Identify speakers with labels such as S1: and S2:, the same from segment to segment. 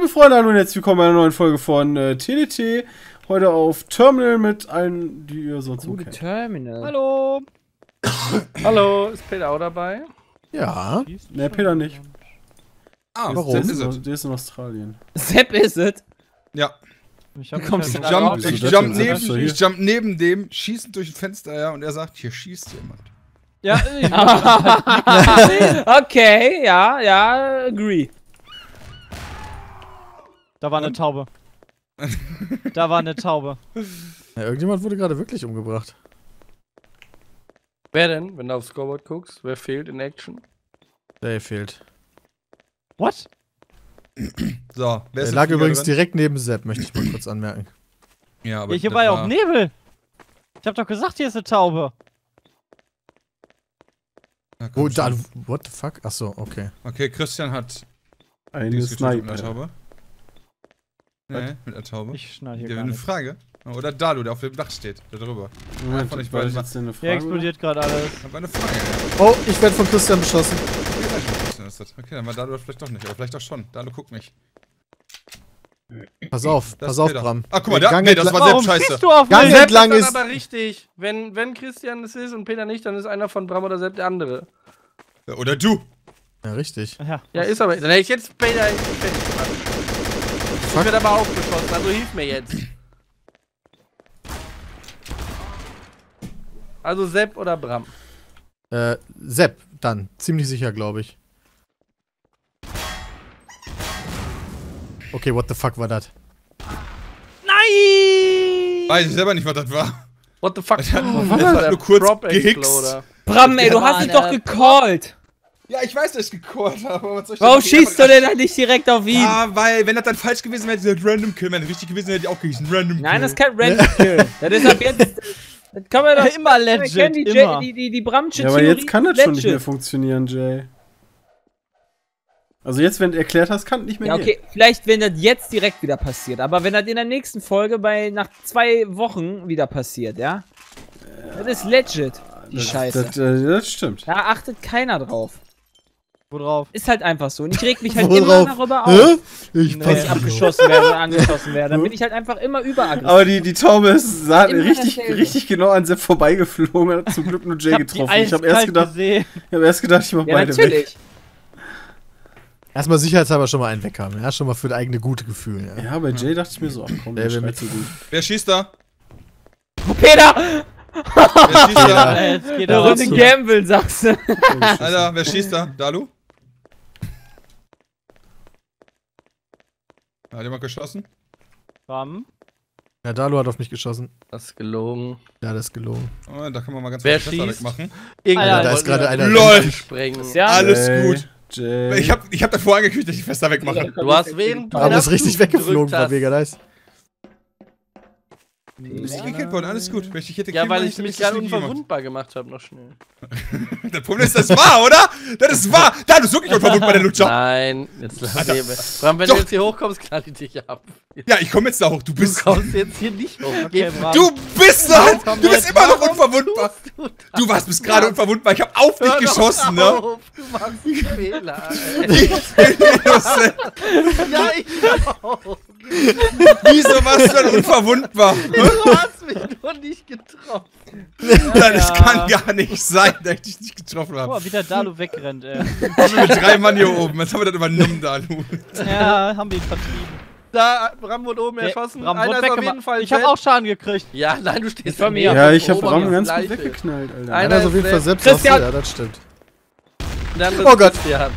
S1: liebe Freunde, hallo und herzlich willkommen bei einer neuen Folge von äh, TDT. Heute auf Terminal mit allen, die ihr sonst so
S2: Gute
S1: kennt.
S2: Terminal.
S3: Hallo. Hallo, ist Peter auch dabei?
S4: Ja.
S1: Ne, Peter nicht.
S5: Ah,
S4: Warum?
S1: Der
S5: Das
S1: ist,
S5: ist
S1: in- der ist in Australien.
S2: Sepp ist es.
S5: Ja.
S3: Ich
S2: Wie kommst
S5: Ich
S2: da
S5: jump, ich jump, neben, ich jump neben dem, schießend durch ein Fenster, ja, und er sagt, hier schießt jemand.
S3: Ja, ich
S2: okay, ja, ja, agree.
S3: Da war eine Taube. Da war eine Taube.
S4: ja. Irgendjemand wurde gerade wirklich umgebracht.
S6: Wer denn, wenn du aufs Scoreboard guckst? Wer fehlt in Action?
S4: Der fehlt.
S3: What?
S5: So, wer
S4: Er
S5: ist
S4: lag
S5: im Flieger
S4: übrigens
S5: drin?
S4: direkt neben Sepp, möchte ich mal kurz anmerken.
S5: Ja, aber
S3: Ja, hier war ja auch Nebel. Ich hab doch gesagt, hier ist eine Taube.
S5: Na,
S4: Oh, da. What the fuck? Achso, okay.
S5: Okay, Christian hat
S1: Eine Sniper.
S5: Taube. Nee, mit einer Taube.
S3: Ich schnall hier
S5: Ja,
S3: gar
S5: eine
S3: nicht.
S5: Frage. Oder Dalu, der auf dem Dach steht, da drüber.
S1: Moment,
S5: Von euch
S1: war
S5: beiden
S1: jetzt eine Frage?
S3: Hier explodiert gerade alles.
S5: Ich hab eine Frage.
S4: Oh, ich werde von Christian beschossen.
S5: Okay, dann war Dalu vielleicht doch nicht, aber vielleicht auch schon. Dalu guckt mich.
S4: Pass auf,
S5: Das
S4: pass auf,
S5: Peter.
S4: Bram.
S5: Ah, guck mal,
S4: Der
S5: da,
S4: Gang
S5: nee, das
S4: entlang-
S5: war
S3: Warum
S5: selbst scheiße.
S3: du auf
S4: Gang entlang
S6: ist
S4: ist.
S6: aber richtig. Wenn, wenn Christian es ist und Peter nicht, dann ist einer von Bram oder Sepp der andere.
S5: Ja, Oder du.
S4: Ja, richtig.
S3: Ja,
S6: Ja, ist aber. Dann hätte ich jetzt Peter fertig gemacht. Ich werde aber auch beschossen, also hilf mir jetzt. Also Sepp oder Bram?
S4: Äh, Sepp, dann. Ziemlich sicher, glaube ich. Okay, what the fuck war das?
S3: Nein!
S5: Weiß ich selber nicht, was das war.
S6: What the fuck?
S5: Der hat-
S6: das
S5: der
S6: war
S5: hat nur kurz.
S6: Exploder.
S2: Bram, ey, du hast ihn doch gecallt.
S5: Ja, ich weiß, dass ich gecallt habe, aber was soll ich
S2: Warum schießt du denn dann nicht direkt auf ihn?
S5: Ah, weil, wenn das dann falsch gewesen wäre, hätte ich Random Kill. Wenn das richtig gewesen wäre, hätte ich auch gehießen Random Kill.
S2: Nein, das ist kein Random Kill. Das ist ab jetzt. Das kann man doch.
S3: Immer
S2: wir
S3: legit,
S2: kennen die,
S3: immer.
S2: Die, die, die Bramsche
S1: Ja, aber jetzt kann das schon nicht mehr
S2: legit.
S1: funktionieren, Jay. Also jetzt, wenn du erklärt hast, kann nicht mehr
S2: Ja, okay, vielleicht, wenn das jetzt direkt wieder passiert. Aber wenn das in der nächsten Folge bei nach zwei Wochen wieder passiert, ja? Das ist legit, die
S1: gehen.
S2: Scheiße.
S1: Das, äh, das stimmt.
S2: Da achtet keiner drauf.
S3: Worauf?
S2: Ist halt einfach so. Und ich reg mich halt
S4: Worauf?
S2: immer darüber
S4: Hä?
S2: auf,
S4: Ich
S2: wenn
S4: pass
S2: ich abgeschossen werde oder angeschossen werde. Dann bin ich halt einfach immer überaggressiv.
S1: Aber die, die Taube ist, sah richtig,
S2: dasselbe.
S1: richtig genau an Sepp vorbeigeflogen, hat zum Glück nur Jay
S3: Ich hab
S1: getroffen.
S3: die
S1: Ich habe erst gedacht, ich habe erst gedacht, ich mach
S2: Ja,
S1: beide weg.
S2: natürlich.
S4: Erstmal sicherheitshalber schon mal einen weg haben. Ja, schon mal für das eigene gute Gefühl. Ja.
S1: Ja, bei Jay dachte ich mir so, ach komm, der
S4: will
S1: schreit so gut.
S5: Wer schießt da?
S2: Peter!
S5: Wer schießt da?
S3: Jetzt geht
S2: Der
S3: er
S2: Runde. Gamble, sagst du.
S5: Alter, wer schießt da? Dalu? Hat jemand geschossen?
S3: Bram.
S4: ja, Dalu hat auf mich geschossen.
S6: Das ist gelogen.
S4: Ja, das ist gelogen.
S5: Oh, da kann man mal ganz
S6: Wer
S5: kurz Fenster
S6: schießt?
S5: wegmachen.
S6: Irgendeiner
S3: Alter,
S4: da ist gerade einer-
S5: LOL!
S6: sprengen.
S2: Ja,
S5: Alles
S1: Jay,
S5: gut.
S1: Jay.
S5: Ich hab, ich hab davor angekündigt, dass ich Fenster wegmache.
S6: Du hast während du
S4: das richtig weggeflogen, war mega nice.
S5: Du bist nicht gekillt worden, alles gut. Ich dich hätte
S6: Ja, weil ich mich gerade
S5: gemacht.
S6: unverwundbar gemacht habe, noch schnell.
S5: Das Problem ist, das ist wahr, oder? Das ist wahr! Da, du bist wirklich unverwundbar, der Lutscher.
S6: Nein, jetzt lass leben. Bram, wenn
S5: Doch.
S6: du jetzt hier hochkommst, knall ich dich ab.
S5: Ja, ich komme jetzt da hoch. Du
S6: Du
S5: bist.
S6: kommst jetzt hier nicht hoch.
S3: Okay, Bram.
S5: Du bist da!
S3: komm
S5: Du bist
S3: jetzt.
S5: immer noch unverwundbar!
S6: Du,
S5: Du warst bis gerade unverwundbar. Ich hab auf dich
S6: Hör doch
S5: geschossen, ne?
S6: auf, Du machst einen Fehler. ey. ja, ich auch.
S5: Wieso warst du dann unverwundbar?
S6: Du hast mich nur nicht getroffen.
S5: Das
S3: ja.
S5: kann gar nicht sein, dass ich dich nicht getroffen habe.
S3: mal, wie der Dalu wegrennt, ey.
S5: Ich bin mit drei Mann hier oben. Jetzt haben wir das übernommen, Dalu.
S3: Ja, haben wir ihn vertrieben.
S6: Da, Bram wurde oben erschossen.
S3: Bram
S6: Einer ist auf jeden Fall
S3: Ich hab auch Schaden gekriegt.
S6: Ja, nein, du stehst
S2: Von mir.
S1: ja, ich habe
S6: Oben
S1: Bram
S6: das
S1: ganz gut weggeknallt, Alter.
S6: Einer
S4: Einer ist auf jeden Fall selbst
S2: Christian!
S4: Ja, das stimmt. Oh Gott.
S6: Christian.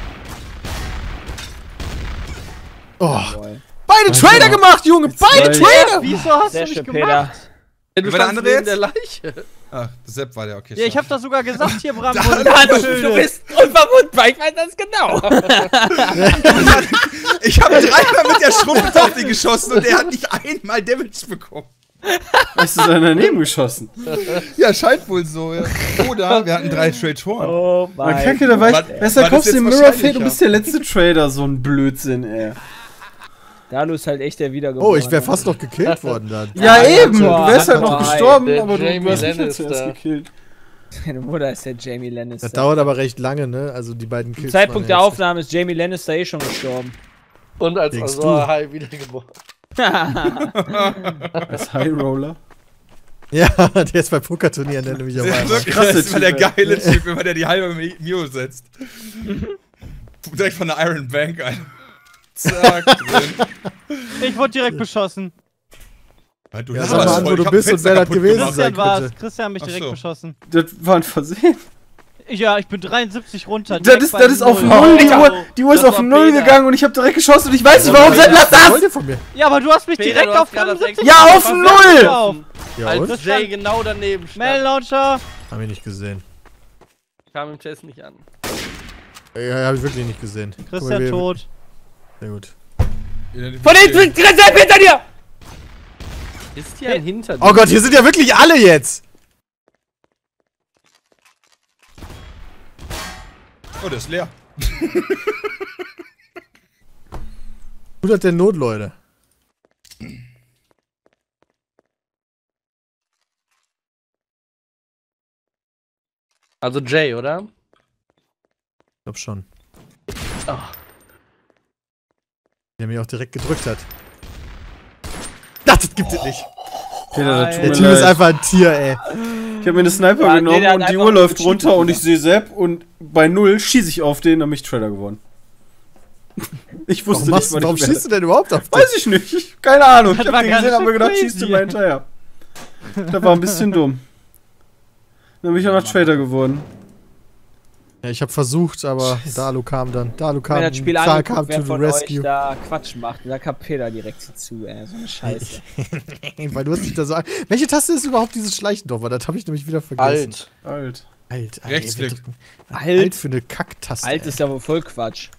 S4: Oh. Beide Trader gemacht, Junge! Beide. Trader!
S3: Wieso hast
S2: Sehr
S3: du mich
S2: schön,
S3: gemacht?
S2: Peter.
S6: Ja, du
S5: Wer war der
S6: standst
S5: andere
S6: neben
S5: jetzt?
S6: der Leiche.
S5: Ah, das Sepp war der, okay.
S3: Ja, ich hab doch sogar gesagt, hier, Bram.
S2: Du, bist unverwundbar, ich weiß das genau.
S5: Ich habe dreimal mit der Schrumpf auf den geschossen und er hat nicht einmal Damage bekommen.
S1: Hast du da daneben geschossen?
S5: Ja, scheint wohl so, ja. Oder wir hatten drei Trade-Toren.
S2: Oh mein
S1: Kacke, da war
S5: Was-
S1: ich. Besser kaufst du den Mirror Fade, du bist der letzte Trader, so ein Blödsinn, ey.
S2: Dalu ist halt echt der Wiedergeborene.
S4: Oh, ich wäre fast noch gekillt worden dann.
S1: Ja,
S2: Ja,
S1: eben, du wärst halt noch
S2: Tor.
S1: gestorben,
S6: Der
S1: aber du
S6: Jamie
S1: wirst mich ja
S6: Lannister.
S1: zuerst gekillt.
S2: Deine Mutter ist der Jamie Lannister.
S4: Das dauert aber recht lange, ne? Also die beiden Kills.
S2: Zum Zeitpunkt der Aufnahme ist Jamie Lannister eh schon gestorben.
S6: Und als Azor
S4: du?
S6: High wiedergeboren.
S1: Als High Roller.
S4: Ja, der ist bei Pokerturnieren der nämlich auf
S5: Der ist
S1: Krasse
S5: das ist immer der
S1: Typ,
S5: geile Typ, immer der die halbe Mi- Mio setzt. Direkt von der Iron Bank ein. Zack, drin.
S3: Ich wurde direkt beschossen.
S5: Halt, du
S4: Ja,
S5: hast
S4: sag mal
S5: was
S4: an, wo du
S5: hab
S4: bist und wer das gewesen
S5: gemacht.
S4: sein
S3: Christian war
S4: könnte.
S3: es. Christian hat mich direkt
S5: so.
S3: beschossen.
S1: Das war ein Versehen.
S3: Ja, ich bin 73 runter.
S1: Das ist, das ist auf
S3: Null.
S1: Die Uhr, die Uhr ist auf
S6: war
S1: Null
S6: Peter.
S1: gegangen und ich habe direkt geschossen und ich weiß nicht warum.
S4: Was
S1: Lass das!
S3: Ja, aber du hast mich
S6: Peter,
S3: direkt auf
S6: gerade das
S3: 75
S1: Ja, auf Null!
S4: Ja,
S6: Als? Jay genau daneben
S3: Mail
S6: stand.
S3: Launcher.
S4: Hab ich nicht gesehen.
S6: Kam im Test nicht an.
S4: Ja, hab ich wirklich nicht gesehen.
S3: Christian tot.
S4: Sehr gut.
S2: Von hinten, Christian, hinter dir!
S6: Ist hier ein Hinter
S4: Oh Gott, hier sind ja wirklich alle jetzt!
S5: Oh, der ist leer.
S4: Gut hat der Not, Leute.
S6: Also Jay, oder?
S4: Ich glaub schon.
S6: Ah.
S4: Der mich auch direkt gedrückt hat. Ach, das gibt es nicht.
S1: Peter, das
S4: Der Typ ist
S1: leid.
S4: einfach ein Tier, ey.
S1: Ich habe mir eine Sniper
S2: Ja,
S1: genommen
S2: nee,
S1: und die Uhr läuft runter und ich sehe Sepp und bei Null schieße ich auf den, dann bin ich Trader geworden. Ich wusste
S4: Warum,
S1: nicht,
S4: du- warum schießt du denn überhaupt auf
S1: werde. Weiß ich nicht. Keine Ahnung.
S3: Das
S1: Ich
S3: war
S1: hab den
S3: ganz
S1: gesehen, hab mir
S3: schön
S1: gedacht, schießt du mal hinterher. Das war ein bisschen dumm. Dann bin ich auch noch Trader geworden.
S4: Ja, ich habe versucht, aber Dalu kam dann. Dalu kam,
S2: Wenn das Spiel
S4: Zahl kam
S2: wer
S4: to the
S2: von euch
S4: rescue.
S2: da Quatsch macht, da kam Peter direkt zu, ey. So eine Scheiße.
S4: Weil du hast dich da so. Welche Taste ist überhaupt dieses Schleichen drauf? Das habe ich nämlich wieder vergessen.
S6: Alt.
S1: Alt.
S4: Alt. Alt,
S5: Rechtsklick.
S2: Alt,
S4: Alt für eine Kacktaste.
S2: alt ist ja wohl voll Quatsch.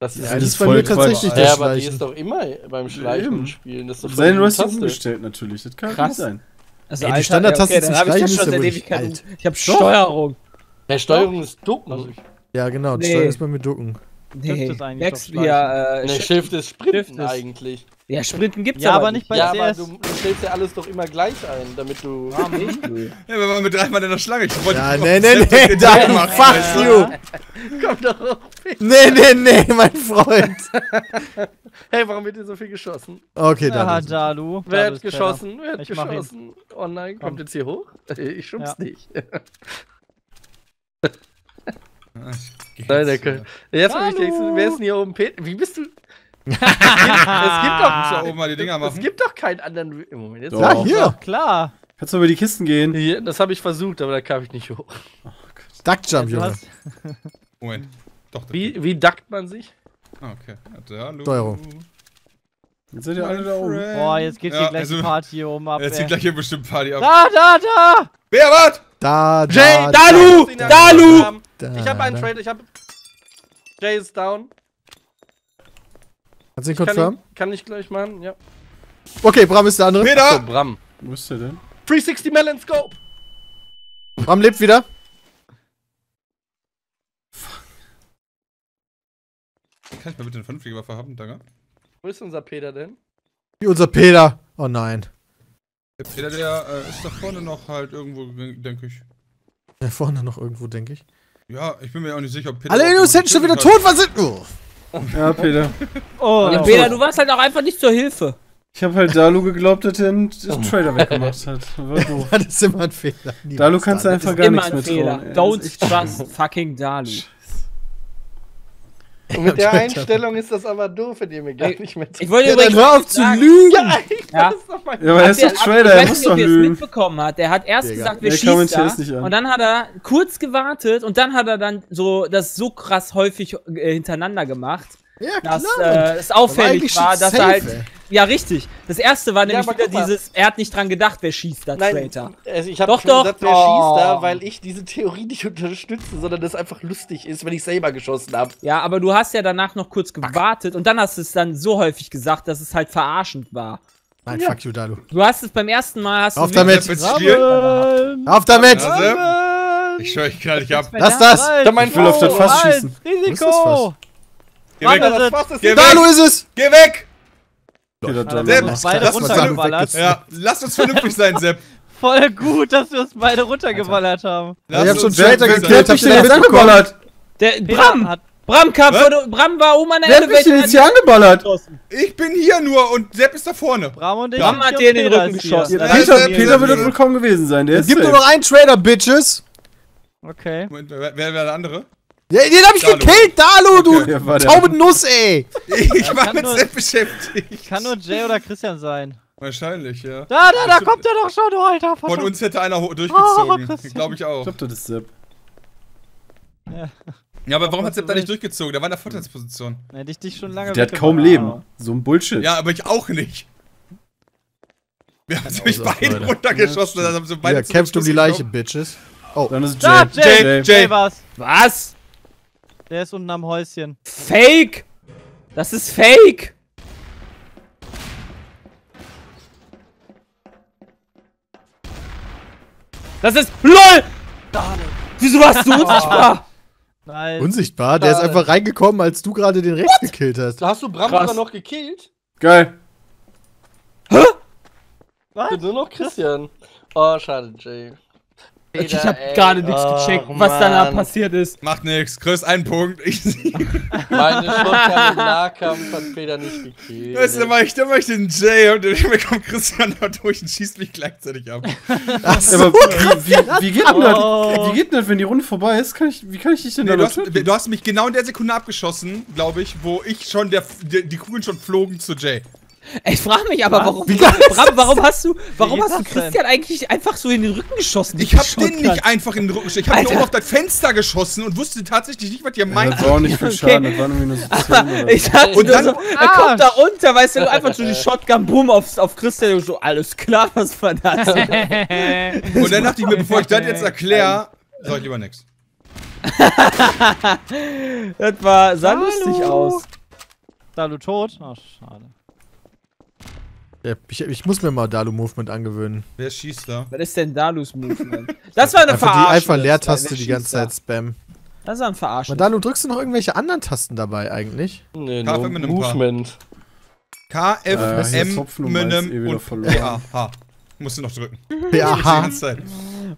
S6: Das ist
S4: Ja,
S1: das
S4: das
S1: ist
S4: bei mir
S1: Quatsch.
S4: tatsächlich
S6: Ja,
S4: das
S6: aber die ist doch immer beim Schleichen Spielen. Das ist doch
S1: Sei
S6: eine
S1: hast umgestellt natürlich. Das kann
S2: Krass.
S1: nicht sein.
S2: Also
S4: Ey, die Standardtaste
S2: ja,
S4: zum Schleichen ist
S2: schon
S4: ja wohl alt.
S2: Ich hab Steuerung.
S6: Ja, Steuerung ist Ducken.
S4: Ja, genau.
S2: Nee.
S4: Steuern ist bei mir ducken.
S2: Nee,
S3: ist
S2: Wechsel hier, äh,
S6: Shift ist Sprinten
S2: Shift ist-
S6: eigentlich.
S2: ja, Sprinten gibt's
S3: Ja,
S2: aber
S3: nicht bei
S6: Ja, aber du, du stellst ja alles doch immer gleich ein, damit du...
S2: Ah.
S5: Ja, wir waren mit dreimal in der Schlange. Ich wollte
S4: Ja, nee, nee, nee,
S5: machen,
S4: fuck you!
S6: Komm doch auf.
S4: Nee, nee, nee, mein Freund.
S6: Hey, warum wird hier so viel geschossen?
S4: Okay,
S3: Aha,
S4: dann.
S3: Dalu.
S6: Wer hat geschossen? Wer hat
S3: Ich
S6: geschossen? Oh nein, kommt
S3: Komm.
S6: jetzt hier hoch? Ich schub's
S3: Ja.
S6: nicht.
S5: Ah,
S6: Nein, der
S5: jetzt,
S6: kann- Jetzt hab ich
S3: Hallo.
S6: gedacht, wer ist denn hier oben? Peter? Wie bist du? es gibt doch,
S5: da oben mal die Dinger
S6: es
S5: machen.
S6: gibt doch keinen anderen. Im Moment jetzt.
S1: Doch.
S4: Ja, hier.
S3: Klar.
S1: Kannst du über die Kisten gehen?
S6: Hier, das habe ich versucht, aber da kam ich nicht hoch.
S4: Duckjump,
S3: Du
S4: Junge.
S5: Moment. Doch, das
S6: Wie, wie duckt man sich?
S5: Ah, okay. Ja, Dalu.
S4: Steuerung.
S1: Jetzt seid ihr alle da oben.
S3: boah, jetzt geht
S5: Ja,
S3: hier gleich
S5: also-
S3: die Party hier oben ab.
S5: Jetzt zieht gleich hier bestimmt Party ab.
S3: Da, da, da!
S5: Wer, was?
S4: Da, da,
S6: Jay,
S2: Dalu!
S6: da,
S2: Dalu!
S4: da,
S6: Ich habe einen
S4: da.
S6: Trade, ich habe. Jay ist down.
S4: Kannst du ihn
S6: Kann
S4: confirm?
S6: ich, kann ich gleich machen, ja.
S4: Okay, Bram ist der andere.
S6: So,
S5: Peter!
S6: Bram.
S1: Wo ist der denn?
S6: 360 Melon Scope!
S4: Bram lebt wieder.
S5: Kann ich mal bitte eine vernünftige Waffe haben, danke?
S6: Wo ist unser Peter denn?
S4: Wie unser Peter. Oh nein.
S5: Der Peter, der äh, ist da vorne noch halt irgendwo, denke ich.
S4: Da vorne noch irgendwo, denke ich.
S5: Ja, ich bin mir auch nicht sicher, ob Peter.
S4: Alle Innocenten schon wieder tot. Was sind. Oh.
S1: Ja, Peter.
S3: Oh,
S2: Ja, Peter, du warst halt auch einfach nicht zur Hilfe.
S1: Ich habe halt Dalu geglaubt, dass er den Trader weggemacht hat. War doof.
S4: Das ist immer ein Fehler. Niemals
S1: Dalu kannst du einfach
S4: Das
S1: gar
S2: Immer
S1: nichts
S2: ein
S1: mehr
S2: Fehler.
S1: trauen.
S2: Don't trust fucking Dalu.
S6: Und mit der Einstellung ist das aber doof, wenn ihr mir gar nicht mehr
S2: Ich wollte
S4: Ja, dann
S2: übrigens
S4: hör auf zu lügen.
S6: Ja, ich
S2: Ja.
S6: das doch mal.
S1: Ja, aber er ist doch Trader,
S2: ich
S1: er
S2: weiß
S1: muss
S2: nicht,
S1: doch lügen.
S2: mitbekommen hat. Der hat erst
S4: Digga.
S2: gesagt, wir
S1: Der
S2: schießen da.
S1: es nicht an.
S2: Und dann hat er kurz gewartet und dann hat er dann so das so krass häufig äh, hintereinander gemacht,
S4: Ja,
S2: dass
S4: klar.
S2: äh, es auffällig war,
S4: schon
S2: dass er halt.
S4: ey.
S2: Ja, richtig. Das erste war nämlich
S6: aber
S2: wieder dieses, er hat nicht dran gedacht, wer schießt da,
S6: Nein,
S2: Traitor.
S6: also ich habe
S2: Doch,
S6: schon
S2: doch.
S6: gesagt, wer
S2: Oh.
S6: schießt da, weil ich diese Theorie nicht unterstütze, sondern das einfach lustig ist, wenn ich selber geschossen habe.
S2: Ja, aber du hast ja danach noch kurz gewartet und dann hast du es dann so häufig gesagt, dass es halt verarschend war.
S4: Nein, fuck you, Dalu.
S2: Du hast es beim ersten Mal, hast
S4: Auf
S2: du
S4: damit. Auf damit.
S5: Ja. Ich schwör, ich knall dich ab.
S4: Lass das.
S6: Da mein
S1: Ich will auf das
S3: oh,
S1: Fass schießen.
S3: Risiko!
S5: Geh
S3: Mann,
S5: weg.
S6: Was ist
S5: Geh
S4: Dalu
S5: weg.
S4: ist es.
S5: Geh weg.
S1: Peter
S5: Sepp, lass uns
S3: runtergeballert.
S5: Ja, lass uns vernünftig sein, Sepp.
S3: Voll gut, dass wir uns beide runtergeballert haben.
S5: Lass
S4: ich hab schon Traitor gekillt, hab ich den
S1: jetzt angeballert.
S2: Der
S3: Peter
S2: Bram!
S3: hat,
S2: Bram kam von, Bram war oben an der
S1: Wer hat mich denn jetzt hier angeballert?
S5: Ich bin hier nur und Sepp ist da vorne.
S3: Bram und ich.
S2: Bram hat
S3: Peter
S2: dir in den Rücken geschossen.
S5: Ja,
S1: Peter, Peter
S5: Sepp,
S1: wird wohl kaum gewesen sein. Der
S4: gibt nur noch einen Trader, Bitches.
S3: Okay.
S5: Moment, wer, wer war der andere?
S4: Ja, den hab ich
S5: Dalu.
S4: gekillt, Dalu, du
S1: Okay, ja, war der.
S4: taube Nuss, ey.
S5: Ich war mit Sepp beschäftigt.
S3: Kann nur Jay oder Christian sein.
S5: Wahrscheinlich, ja.
S3: Da, da, da kommt er doch schon, du alter
S5: Von uns hätte einer
S3: Oh,
S5: durchgezogen.
S3: Christian.
S5: Glaube ich auch.
S1: Ich glaube, das ist Sepp.
S5: Ja, aber warum hat Sepp da nicht durchgezogen? Der war in der Vorteilsposition.
S3: Dann Hätte ich dich schon lange
S1: Der hat kaum. Leben. So ein Bullshit.
S5: Ja, aber ich auch nicht. Wir haben nämlich
S4: auch,
S5: beide runtergeschossen. dann haben sie beide
S4: Ja, kämpft um die Leiche. Bitches. Oh,
S1: Dann ist
S3: Da,
S1: Jay.
S3: Jay,
S5: Jay.
S3: Jay war's.
S2: Was?
S3: Der ist unten am Häuschen.
S2: Fake! Das ist Fake! Das ist LOL! Wieso warst du unsichtbar?
S3: Nein.
S4: unsichtbar. Der ist einfach reingekommen, als du gerade den rechts gekillt hast.
S6: Da hast du Bram
S2: Krass.
S6: sogar noch gekillt?
S1: Geil.
S3: Was?
S6: Bin nur noch Christian. Oh, schade, Jay.
S2: Ich hab
S6: ey.
S2: gerade nichts
S6: Ach,
S2: gecheckt, was danach
S6: Mann.
S2: passiert ist.
S5: Macht nix. Chris, einen Punkt. Ich
S6: Meine Shotgun im Nahkampf hat Peter nicht gekillt.
S5: Weißt du, dann mach ich, mach ich den Jay und dann kommt Christian da durch und schießt mich gleichzeitig ab.
S4: Ach
S1: Ja, aber wie, wie, wie, geht denn
S3: Oh.
S1: das, wie geht denn das, wenn die Runde vorbei ist? Kann ich, wie kann ich dich denn
S5: Nee,
S1: da
S5: du, hast, du hast mich genau in der Sekunde abgeschossen, glaube ich, wo ich schon der, die, die Kugeln schon flogen zu Jay.
S2: Ich frage mich aber, warum,
S4: Wie
S2: Bram, warum hast du, warum hast du
S3: das denn?
S2: Christian eigentlich einfach so in den Rücken geschossen?
S5: Ich
S2: mit
S5: hab
S2: der
S5: den nicht einfach in den Rücken geschossen. Ich hab ihn oben auf das Fenster geschossen und wusste tatsächlich nicht, was ihr
S1: Ja,
S5: meint.
S1: das war auch nicht viel
S2: Okay.
S1: Schaden, das irgendwie nur so 10 oder
S2: Ich dachte
S5: Und dann-
S2: so, er kommt da runter, weißt du, einfach so die Shotgun, boom, auf, auf Christian und so, alles klar, was war das?
S5: Und dann dachte ich mir, bevor ich das jetzt erkläre, sag ich lieber nix.
S2: das war, sah
S3: Hallo.
S2: lustig aus.
S3: Dalu tot? Oh, schade.
S4: Ja, ich, ich muss mir mal Dalu-Movement angewöhnen.
S5: Wer schießt da?
S2: Was ist denn Dalus Movement? Das war eine
S4: Einfach die
S2: Verarschung.
S4: einfach Leertaste die ganze Zeit spammen.
S2: Das war ein Verarschen.
S4: Und Dalu, drückst du noch irgendwelche anderen Tasten dabei eigentlich?
S6: Nee,
S5: Kaffee
S6: nur
S5: mit einem Paar.
S6: Movement.
S5: K, F,
S1: Äh,
S5: M,
S1: Tropfen um eins, eh wieder
S5: und
S1: verloren.
S5: P, A, H. Musst du noch drücken. Die
S4: Ja,
S5: Zeit.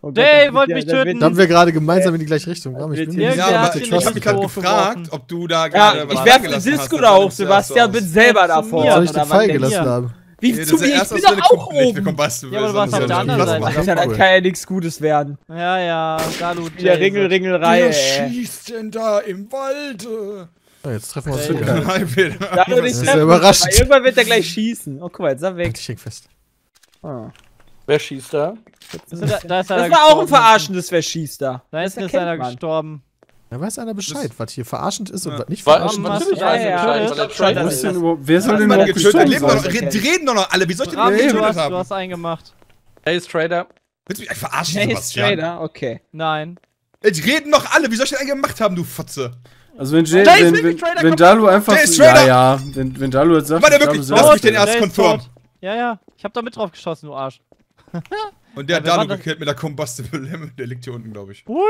S2: Oh das
S3: wollt mich
S2: ja- da
S3: töten.
S4: da haben wir gerade gemeinsam in die gleiche Richtung. gegangen. Ich bin
S2: Ja,
S5: Ja, aber ich hab mich gerade
S3: doof
S5: gefragt, ob du da
S2: Ja,
S5: gerade
S2: ich
S5: was
S2: werfe den Disco da hoch, Sebastian, bin selber
S3: Ja,
S2: davor.
S4: soll ich den Pfeil
S2: denn
S4: gelassen haben?
S2: Wie
S5: Nee,
S2: zu
S5: das
S2: mir? Ich bin
S5: der
S2: doch auch oben.
S5: Combustible.
S3: Ja, aber du warst auf der anderen
S5: das
S3: Seite.
S2: Das
S4: Cool.
S2: kann ja nichts Gutes werden.
S3: Ja, ja, Dalu,
S2: Wieder
S3: Jay.
S2: Ringel, Ringelreihe,
S5: Wer schießt denn da im Walde?
S4: Oh, jetzt treffen wir uns wieder.
S2: Da würde ich
S4: ist
S2: treffen,
S4: ja überraschend.
S2: weil Irgendwann wird er gleich schießen. Oh, guck mal, jetzt ist er weg.
S4: Halt dich fest.
S2: Ah.
S6: Wer schießt da?
S3: Das, ist, da ist
S2: Das war auch ein verarschendes Wer schießt da.
S3: Da ist, ist einer gestorben.
S4: Da weiß einer Bescheid, was hier verarschend ist und
S5: Ja.
S4: was nicht
S6: War-
S4: verarschend
S3: Warum
S4: ist.
S2: Ja,
S6: er
S2: ja,
S6: Trader
S1: Wer, ist denn überhaupt, wer soll
S2: Das
S1: denn
S2: war
S1: überhaupt
S5: getötet,
S1: sein?
S5: die reden doch noch alle. Wie soll ich die
S3: du
S5: getötet
S3: hast, du
S5: haben?
S3: hast einen gemacht.
S6: Ist Trader.
S5: Willst du mich verarschen,
S2: Hey,
S5: Sebastian?
S2: Trader, okay.
S3: Nein.
S5: Die reden doch alle. Wie soll ich denn eigentlich gemacht haben, du Fotze?
S1: Also wenn, Jay, wenn,
S5: wirklich
S1: wenn, wenn. Dalu einfach... Ja, ja. Wenn, wenn Dalu jetzt sagt...
S5: War der
S1: dass
S5: wirklich- Lass mich den erst
S3: tot. Ja, ja. Ich hab da mit drauf geschossen, du Arsch.
S5: Und der
S3: Ja,
S5: hat Dalu
S3: war
S5: gekillt mit der Combustible Lemon. Der liegt hier unten, glaube ich.
S3: Ui.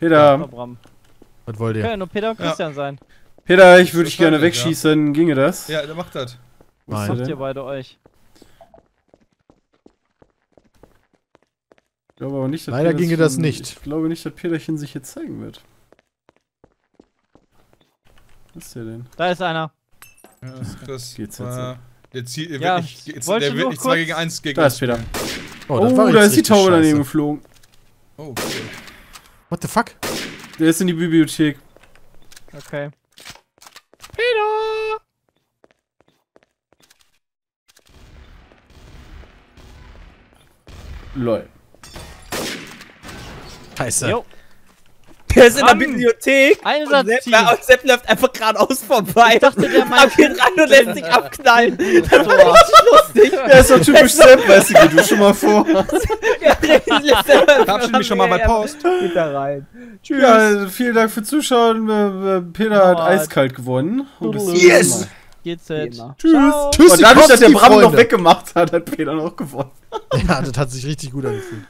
S1: Peter,
S3: Bram.
S4: Was wollt
S3: Können
S4: ihr?
S3: ja nur Peter und
S5: Ja.
S3: Christian sein.
S1: Peter, ich würde dich gerne
S5: ja.
S1: wegschießen. Ginge das?
S5: Ja, der macht das.
S1: Was
S4: Nein.
S3: Macht ihr beide euch.
S1: Ich glaube aber nicht, dass
S4: Leider
S1: Peterchen-
S4: ginge das nicht.
S1: Ich glaube nicht, dass Peterchen sich jetzt zeigen wird. Was ist der denn?
S3: Da ist einer.
S5: Ja, das ist Chris.
S1: Geht's jetzt
S5: Äh, Der, Ziel, der
S3: Ja,
S5: wird nicht, jetzt, der wird nicht
S3: kurz-
S5: 2 gegen 1 gegen
S1: Da ist Peter. Oh,
S4: jetzt
S1: da ist die Taube daneben geflogen.
S5: Oh, okay.
S4: What the fuck?
S1: Der ist in die Bibliothek.
S3: Okay.
S1: Lol.
S4: Scheiße.
S3: Jo.
S2: Der ist in der. Bibliothek. Und Sepp, und Sepp läuft einfach geradeaus vorbei.
S3: Ich dachte, der meint-
S2: hier ran und lässt sich abknallen. Das
S3: So.
S2: war richtig lustig.
S1: Der ist doch typisch Sepp, weißt du, geh du schon mal vor.
S2: Ja, er
S5: Verabschiede mich schon mal bei Post.
S2: Geht da rein. Tschüss.
S1: Ja, also vielen Dank für Zuschauen. Äh, äh, Peter hat eiskalt gewonnen.
S2: Yes! Genau.
S1: Tschüss.
S3: Ciao.
S4: Tschüss,
S1: Und dadurch, dass der Bram noch weggemacht hat, hat Peter noch gewonnen.
S4: Ja, das hat sich richtig gut angefühlt.